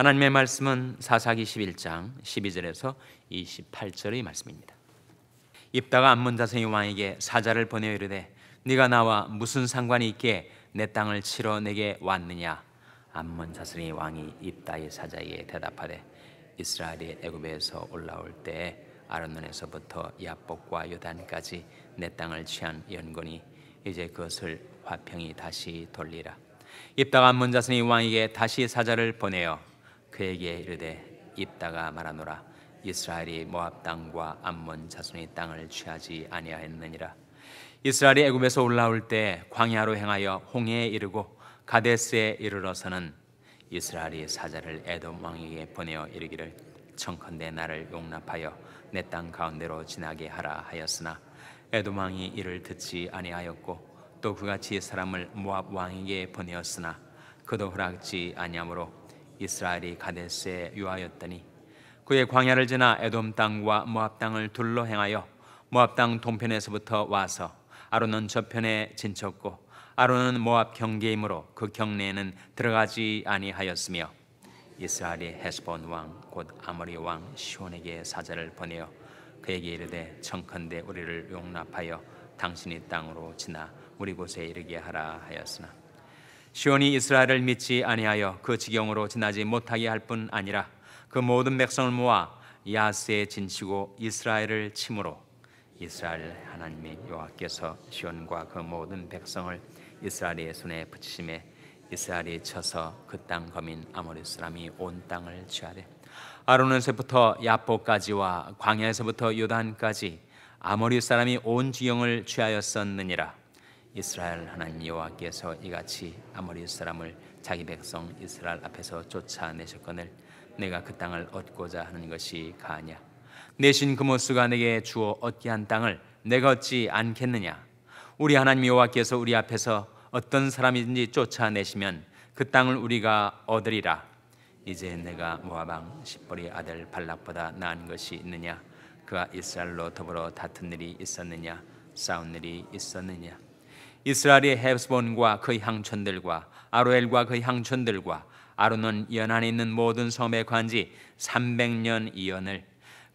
하나님의 말씀은 사사기 11장 12절에서 28절의 말씀입니다. 입다가 암몬 자손의 왕에게 사자를 보내어 이르되 네가 나와 무슨 상관이 있게 내 땅을 치러 내게 왔느냐 암몬 자손의 왕이 입다의 사자에게 대답하되 이스라엘이 애굽에서 올라올 때 아르논에서부터 야복과 요단까지 내 땅을 취한 연건이 이제 그것을 화평이 다시 돌리라 입다가 암몬 자손의 왕에게 다시 사자를 보내어 그에게 이르되 입다가 말하노라. 이스라엘이 모압 땅과 암몬 자손의 땅을 취하지 아니하였느니라. 이스라엘이 애굽에서 올라올 때 광야로 행하여 홍해에 이르고 가데스에 이르러서는 이스라엘이 사자를 에돔 왕에게 보내어 이르기를 청컨대 나를 용납하여 내 땅 가운데로 지나게 하라 하였으나 에돔 왕이 이를 듣지 아니하였고 또 그같이 사람을 모압 왕에게 보내었으나 그도 허락지 아니하므로 이스라엘이 가데스에 유하였더니 그의 광야를 지나 에돔 땅과 모압 땅을 둘러 행하여 모압 땅 동편에서부터 와서 아론은 저편에 진쳤고 아론은 모압 경계이므로 그 경내에는 들어가지 아니하였으며 이스라엘이 헤스본 왕 곧 아모리 왕 시온에게 사자를 보내어 그에게 이르되 청컨대 우리를 용납하여 당신이 땅으로 지나 우리 곳에 이르게 하라 하였으나 시온이 이스라엘을 믿지 아니하여 그 지경으로 지나지 못하게 할 뿐 아니라 그 모든 백성을 모아 야스에 진치고 이스라엘을 침으로 이스라엘 하나님의 여호와께서 시온과 그 모든 백성을 이스라엘의 손에 붙이심에 이스라엘이 쳐서 그 땅 거민 아모리 사람이 온 땅을 취하되 아론에서부터 야포까지와 광야에서부터 요단까지 아모리 사람이 온 지경을 취하였었느니라 이스라엘 하나님 여호와께서 이같이 아모리 사람을 자기 백성 이스라엘 앞에서 쫓아내셨거늘 내가 그 땅을 얻고자 하는 것이 가냐? 내신 그모스가 내게 주어 얻게 한 땅을 내가 얻지 않겠느냐? 우리 하나님 여호와께서 우리 앞에서 어떤 사람이든지 쫓아내시면 그 땅을 우리가 얻으리라. 이제 내가 모아방 십벌의 아들 발락보다 나은 것이 있느냐? 그가 이스라엘로 더불어 다툰 일이 있었느냐? 싸운 일이 있었느냐 이스라엘의 헤스본과 그 향촌들과 아로엘과 그 향촌들과 아론은 연안에 있는 모든 섬의 관지 300년 이연을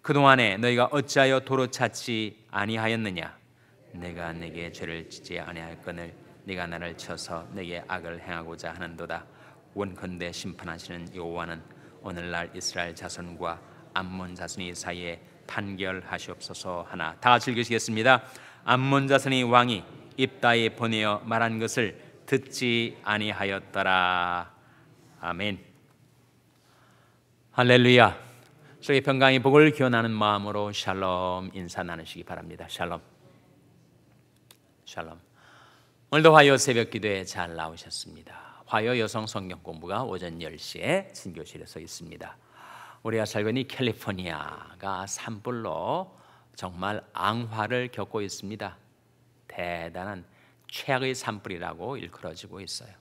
그동안에 너희가 어찌하여 도로 찾지 아니하였느냐? 내가 내게 죄를 짓지 아니하였거늘 네가 나를 쳐서 내게 악을 행하고자 하는도다. 원컨대 심판하시는 여호와는 오늘날 이스라엘 자손과 암몬 자손이 사이에 판결하시옵소서 하나 다 같이 읽으시겠습니다. 암몬 자손이 왕이 입다에 보내어 말한 것을 듣지 아니하였더라. 아멘. 할렐루야. 속의 평강의 복을 기원하는 마음으로 샬롬 인사 나누시기 바랍니다. 샬롬. 샬롬. 오늘도 화요 새벽 기도에 잘 나오셨습니다. 화요 여성 성경 공부가 오전 10시에 신교실에서 있습니다. 우리가 살고 있는 캘리포니아가 산불로 정말 앙화를 겪고 있습니다 대단한 최악의 산불이라고 일컬어지고 있어요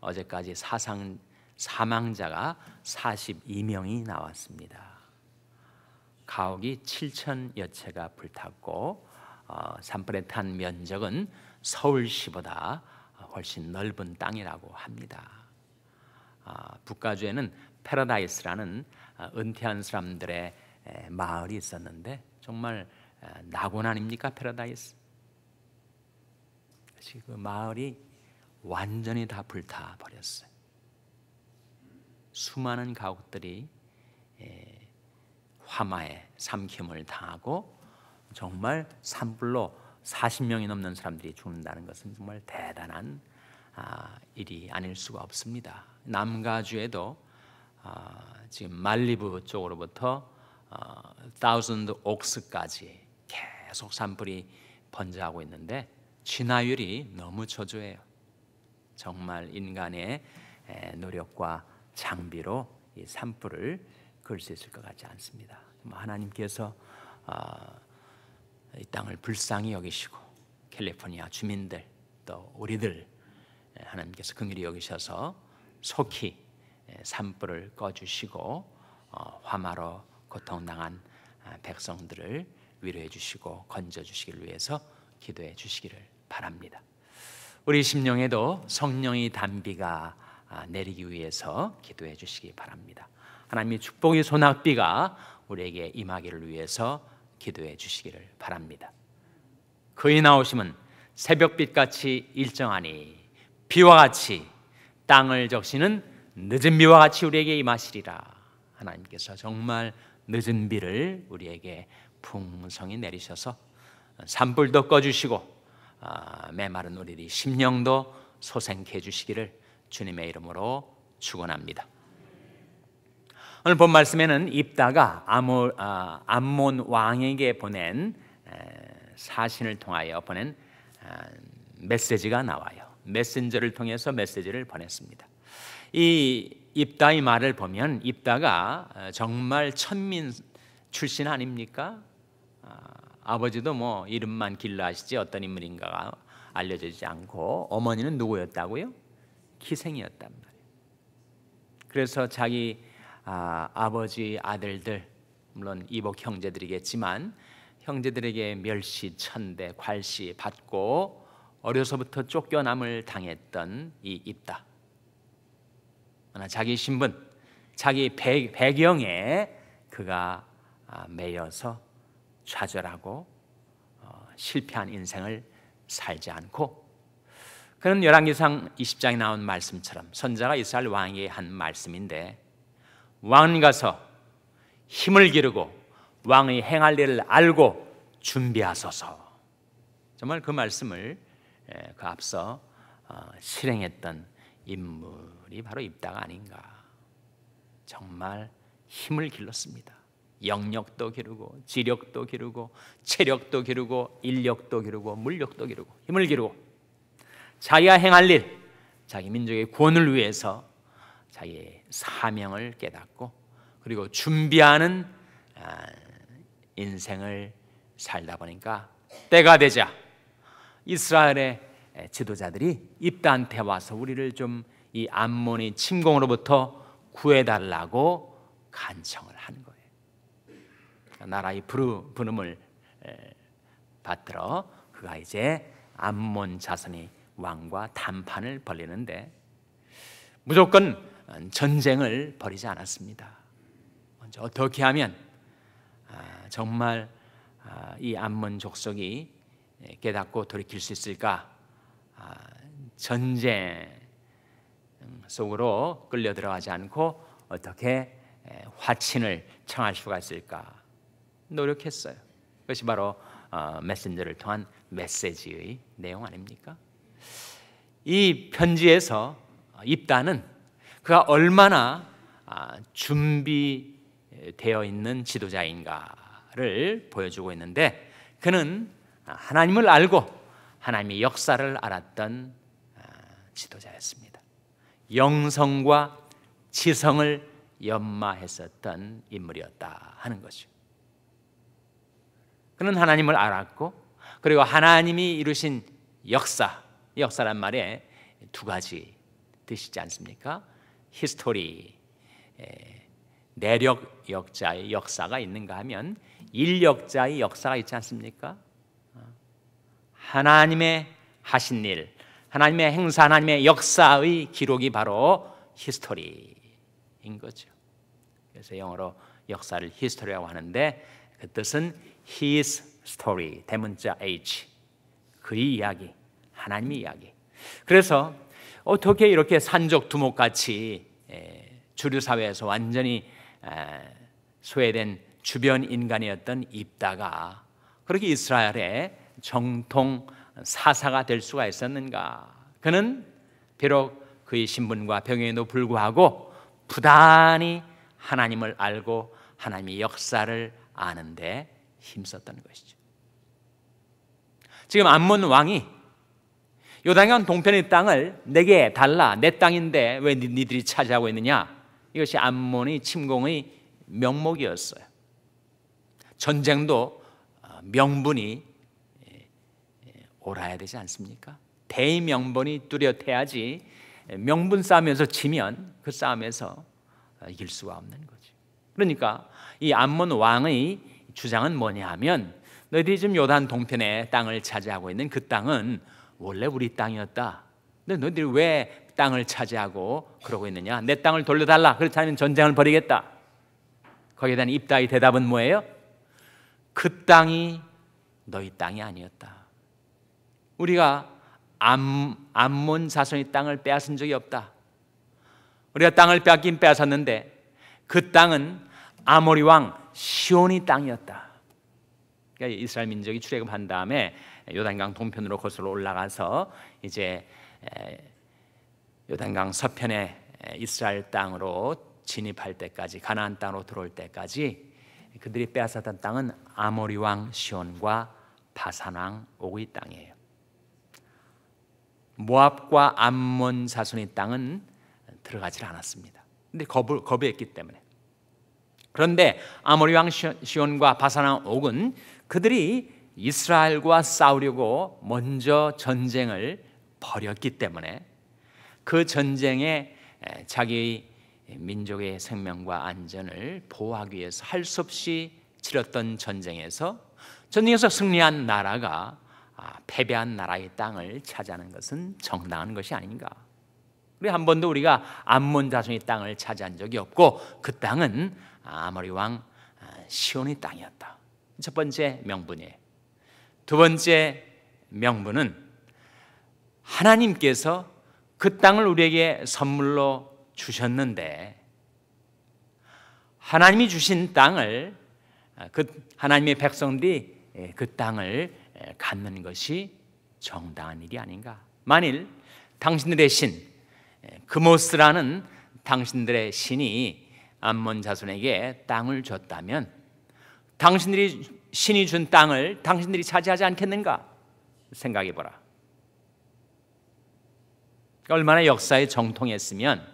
어제까지 사상 사망자가 42명이 나왔습니다. 가옥이 7천여 채가 불탔고 어, 산불에 탄 면적은 서울시보다 훨씬 넓은 땅이라고 합니다. 아, 북가주에는 패러다이스라는 아, 은퇴한 사람들의 에, 마을이 있었는데 정말 에, 낙원 아닙니까 패러다이스? 그 마을이 완전히 다 불타 버렸어요. 수많은 가옥들이 에, 화마에 삼킴을 당하고 정말 산불로 40명이 넘는 사람들이 죽는다는 것은 정말 대단한 아, 일이 아닐 수가 없습니다. 남가주에도 아, 지금 말리부 쪽으로부터 어, 다우즌드 옥스까지 계속 산불이 번져하고 있는데 진화율이 너무 저조해요. 정말 인간의 노력과 장비로 이 산불을 그을 수 있을 것 같지 않습니다. 하나님께서 어, 이 땅을 불쌍히 여기시고 캘리포니아 주민들 또 우리들 하나님께서 긍휼히 여기셔서 속히 산불을 꺼주시고 어, 화마로 고통당한 아, 백성들을 위로해 주시고 건져 주시기를 위해서 기도해 주시기를 바랍니다. 우리 심령에도 성령의 단비가 아, 내리기 위해서 기도해 주시기 바랍니다. 하나님의 축복의 소낙비가 우리에게 임하기를 위해서 기도해 주시기를 바랍니다. 그의 나오심은 새벽빛 같이 일정하니 비와 같이 땅을 적시는 늦은 비와 같이 우리에게 임하시리라. 하나님께서 정말 늦은 비를 우리에게 풍성히 내리셔서 산불도 꺼주시고 아, 메마른 우리의 심령도 소생케 해주시기를 주님의 이름으로 축원합니다. 오늘 본 말씀에는 입다가 아모, 아, 암몬 왕에게 보낸 사신을 통하여 보낸 아, 메시지가 나와요. 메신저를 통해서 메시지를 보냈습니다. 이 입다의 말을 보면 입다가 어, 정말 천민 출신 아닙니까? 아, 버지도 뭐 이름만 길러하시지 어떤 인물인가가 알려지지 않고 어머니는 누구였다고요? 기생이었단 말이에요. 그래서 자기 아, 아버지 아들들 물론 이복 형제들이겠지만 형제들에게 멸시, 천대, 괄시 받고 어려서부터 쫓겨남을 당했던 이 입다. 그러나 자기 신분, 자기 배, 배경에 그가 아, 매여서 좌절하고 어, 실패한 인생을 살지 않고 그는 열왕기상 20장에 나온 말씀처럼 선자가 이스라엘 왕에게 한 말씀인데 왕 가서 힘을 기르고 왕의 행할 일을 알고 준비하소서. 정말 그 말씀을 예, 그 앞서 어, 실행했던 인물이 바로 입다가 아닌가. 정말 힘을 길렀습니다. 영력도 기르고 지력도 기르고 체력도 기르고 인력도 기르고 물력도 기르고 힘을 기르고 자기가 행할 일, 자기 민족의 구원을 위해서 자기의 사명을 깨닫고 그리고 준비하는 아, 인생을 살다 보니까 때가 되자 이스라엘의 지도자들이 입다한테 와서 우리를 좀 이 암몬의 침공으로부터 구해달라고 간청을 하는. 나라의 부름을 받들어 그가 이제 암몬 자손의 왕과談판을 벌리는데 무조건 전쟁을 벌이지 않았습니다. 먼저 어떻게 하면 아, 정말 아, 이 암몬 족속이 깨닫고 돌이킬 수 있을까? 아, 전쟁 속으로 끌려 들어가지 않고 어떻게 화친을 청할 수가 있을까 노력했어요. 그것이 바로 어, 메신저를 통한 메시지의 내용 아닙니까? 이 편지에서 입다는 그가 얼마나 아, 준비되어 있는 지도자인가를 보여주고 있는데 그는 하나님을 알고 하나님의 역사를 알았던 아, 지도자였습니다. 영성과 지성을 연마했었던 인물이었다 하는 것이죠. 그는 하나님을 알았고 그리고 하나님이 이루신 역사, 역사란 말에 두 가지 뜻이지 않습니까? history, 내력 역자의 역사가 있는가 하면 일 역 자의 역사가 있지 않습니까? 하나님의 하신 일, 하나님의 행사, 하나님의 역사의 기록이 바로 history인 거죠. 그래서 영어로 역사를 history라고 하는데 그 뜻은 his story 대문자 h 그의 이야기, 하나님의 이야기. 그래서 어떻게 이렇게 산적 두목같이 주류 사회에서 완전히 소외된 주변 인간이었던 입다가 그렇게 이스라엘의 정통 사사가 될 수가 있었는가? 그는 비록 그의 신분과 병에도 불구하고 부단히 하나님을 알고 하나님의 역사를 아는데 힘썼던 것이죠. 지금 암몬 왕이 요단강 동편의 땅을 내게 달라 내 땅인데 왜 니들이 차지하고 있느냐? 이것이 암몬의 침공의 명목이었어요. 전쟁도 어, 명분이 옳아야 되지 않습니까? 대명분이 뚜렷해야지 명분 싸움에서 지면 그 싸움에서 이길 수가 없는 거죠. 그러니까 이 암몬 왕의 주장은 뭐냐 하면 너희들이 지금 요단 동편에 땅을 차지하고 있는 그 땅은 원래 우리 땅이었다. 근데 너희들이 왜 땅을 차지하고 그러고 있느냐? 내 땅을 돌려달라. 그렇지 않으면 전쟁을 벌이겠다. 거기에 대한 입다의 대답은 뭐예요? 그 땅이 너희 땅이 아니었다. 우리가 암, 암몬 자손의 땅을 빼앗은 적이 없다. 우리가 땅을 빼앗긴 빼앗았는데 그 땅은 아모리 왕 시온이 땅이었다. 그러니까 이스라엘 민족이 출애굽한 다음에 요단강 동편으로 거슬러 올라가서 이제 요단강 서편에 이스라엘 땅으로 진입할 때까지 가나안 땅으로 들어올 때까지 그들이 빼앗았던 땅은 아모리 왕 시온과 바산 왕 오의 땅이에요. 모압과 암몬 자손의 땅은 들어가질 않았습니다. 근데 겁을 거부했기 때문에. 그런데 아모리 왕 시온과 왕 옥은 그들이 이스라엘과 싸우려고 먼저 전쟁을 벌였기 때문에 그 전쟁에 자기 민족의 생명과 안전을 보호하기 위해서 할 수 없이 치렀던 전쟁에서 전쟁에서 승리한 나라가 아, 패배한 나라의 땅을 차지하는 것은 정당한 것이 아닌가? 우리 한 번도 우리가 암몬 자손의 땅을 차지한 적이 없고 그 땅은 아모리 왕 아, 시온의 땅이었다. 첫 번째 명분이에요. 두 번째 명분은 하나님께서 그 땅을 우리에게 선물로 주셨는데 하나님이 주신 땅을 아, 그 하나님의 백성들이 예, 그 땅을 예, 갖는 것이 정당한 일이 아닌가? 만일 당신들의 신 예, 그모스라는 당신들의 신이 암몬 자손에게 땅을 줬다면 당신들이 신이 준 땅을 당신들이 차지하지 않겠는가? 생각해 보라. 얼마나 역사에 정통했으면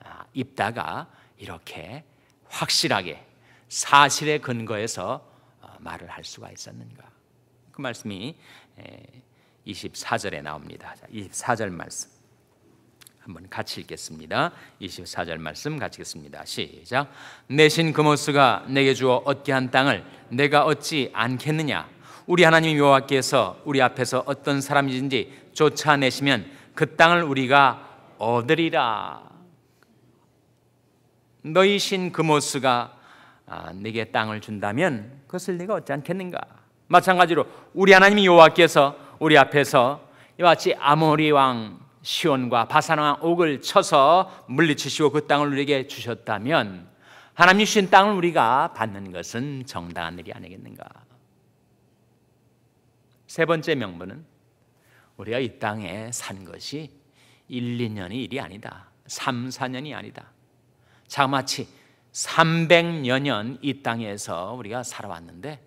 아, 입다가 이렇게 확실하게 사실에 근거해서 어, 말을 할 수가 있었는가? 그 말씀이 24절에 나옵니다. 24절 말씀. 한번 같이 읽겠습니다. 24절 말씀 같이 읽겠습니다. 시작. 내신 그모스가 내게 주어 얻게 한 땅을 내가 얻지 않겠느냐? 우리 하나님 여호와께서 우리 앞에서 어떤 사람이든지 쫓아내시면 그 땅을 우리가 얻으리라. 너희 신 그모스가 아, 내게 땅을 준다면 그것을 내가 얻지 않겠는가? 마찬가지로 우리 하나님 여호와께서 우리 앞에서 이와 같이 아모리 왕 시온과 바산 왕 옥을 쳐서 물리치시고 그 땅을 우리에게 주셨다면 하나님 주신 땅을 우리가 받는 것은 정당한 일이 아니겠는가? 세 번째 명분은 우리가 이 땅에 산 것이 1, 2년의 일이 아니다. 3, 4년이 아니다. 자마치 300여 년 이 땅에서 우리가 살아왔는데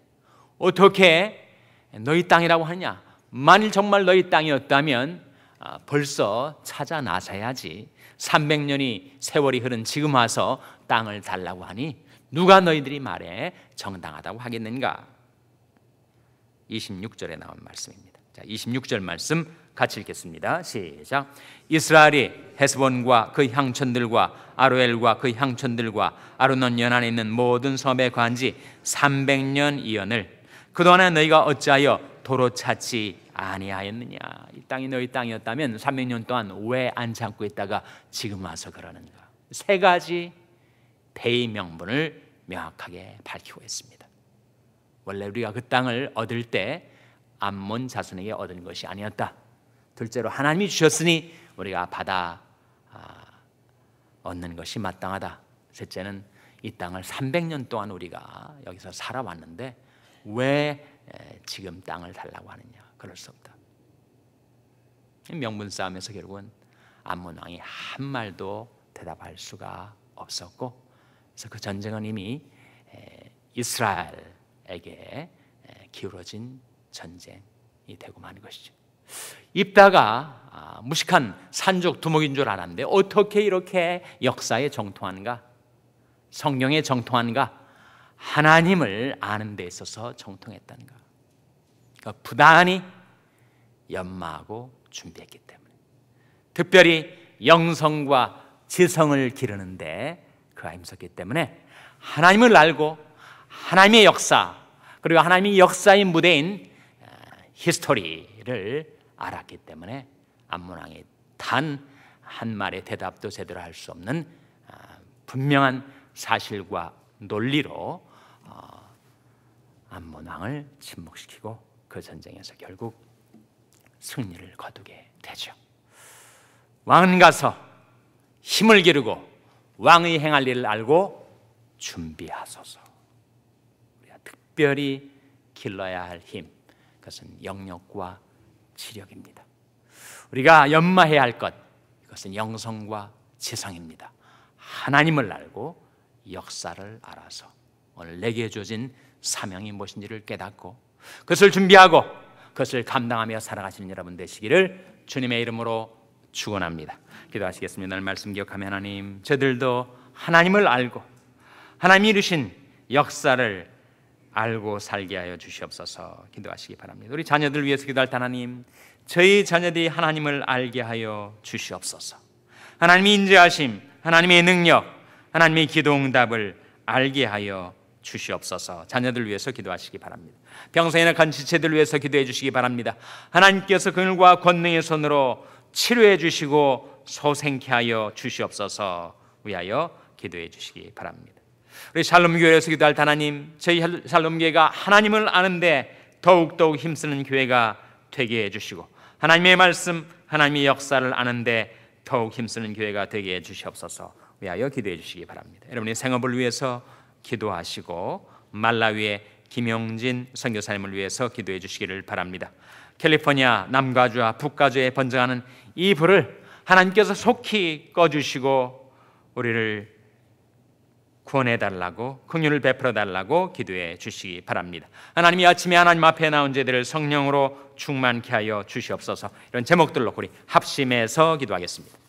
어떻게 너희 땅이라고 하냐? 만일 정말 너희 땅이었다면 아, 벌써 찾아 나서야지. 300년이 세월이 흐른 지금 와서 땅을 달라고 하니 누가 너희들이 말해 정당하다고 하겠는가? 26절에 나온 말씀입니다. 자, 26절 말씀 같이 읽겠습니다. 시작. 이스라엘이 헤스본과 그 향천들과 아로엘과 그 향천들과 아르논 연안에 있는 모든 섬의 관지 300년 이언을 그동안에 너희가 어찌하여 도로 찾지 아니하였느냐? 이 땅이 너희 땅이었다면 300년 동안 왜안 참고 있다가 지금 와서 그러는가? 세 가지 대의 명분을 명확하게 밝히고 있습니다. 원래 우리가 그 땅을 얻을 때 암몬 자손에게 얻은 것이 아니었다. 둘째로 하나님이 주셨으니 우리가 받아 아, 얻는 것이 마땅하다. 셋째는 이 땅을 300년 동안 우리가 여기서 살아왔는데 왜 지금 땅을 달라고 하느냐? 그럴 수 없다. 명분 싸움에서 결국은 암몬 왕이 한 말도 대답할 수가 없었고, 그래서 그 전쟁은 이미 이스라엘에게 기울어진 전쟁이 되고 마는 것이죠. 입다가 아, 무식한 산족 두목인 줄 알았는데 어떻게 이렇게 역사에 정통한가? 성경에 정통한가? 하나님을 아는 데 있어서 정통했다는가? 그러니까 부단히 연마하고 준비했기 때문에. 특별히 영성과 지성을 기르는데 그가 힘썼기 때문에 하나님을 알고 하나님의 역사 그리고 하나님의 역사의 무대인 히스토리를 알았기 때문에 암몬왕의 단한 말의 대답도 제대로 할 수 없는 아, 분명한 사실과 논리로 어, 암몬 왕을 침묵시키고 그 전쟁에서 결국 승리를 거두게 되죠. 왕은 가서 힘을 기르고 왕의 행할 일을 알고 준비하소서. 우리가 특별히 길러야 할 힘, 그것은 영역과 지력입니다. 우리가 연마해야 할 것, 이것은 영성과 지성입니다. 하나님을 알고 역사를 알아서 오늘 내게 주어진 사명이 무엇인지를 깨닫고 그것을 준비하고 그것을 감당하며 살아가시는 여러분 되시기를 주님의 이름으로 축원합니다. 기도하시겠습니다. 오늘 말씀 기억하며 하나님, 저들도 하나님을 알고 하나님이 이루신 역사를 알고 살게 하여 주시옵소서. 기도하시기 바랍니다. 우리 자녀들 위해서 기도할 때 하나님, 저희 자녀들이 하나님을 알게 하여 주시옵소서. 하나님의 인자하심, 하나님의 능력, 하나님의 기도 응답을 알게 하여 주시옵소서. 자녀들 위해서 기도하시기 바랍니다. 병상이나 간 지체들 위해서 기도해 주시기 바랍니다. 하나님께서 그늘과 권능의 손으로 치료해 주시고 소생케 하여 주시옵소서. 위하여 기도해 주시기 바랍니다. 우리 샬롬 교회에서 기도할 때 하나님, 저희 샬롬 교회가 하나님을 아는데 더욱 더욱 힘쓰는 교회가 되게 해 주시고 하나님의 말씀, 하나님의 역사를 아는데 더욱 힘쓰는 교회가 되게 해 주시옵소서. 위하여 기도해 주시기 바랍니다. 여러분의 생업을 위해서 기도하시고 말라위의 김용진 선교사님을 위해서 기도해 주시기를 바랍니다. 캘리포니아 남가주와 북가주에 번져가는 이 불을 하나님께서 속히 꺼주시고 우리를 구원해 달라고 긍휼을 베풀어 달라고 기도해 주시기 바랍니다. 하나님이 아침에 하나님 앞에 나온 자들을 성령으로 충만케 하여 주시옵소서. 이런 제목들로 우리 합심해서 기도하겠습니다.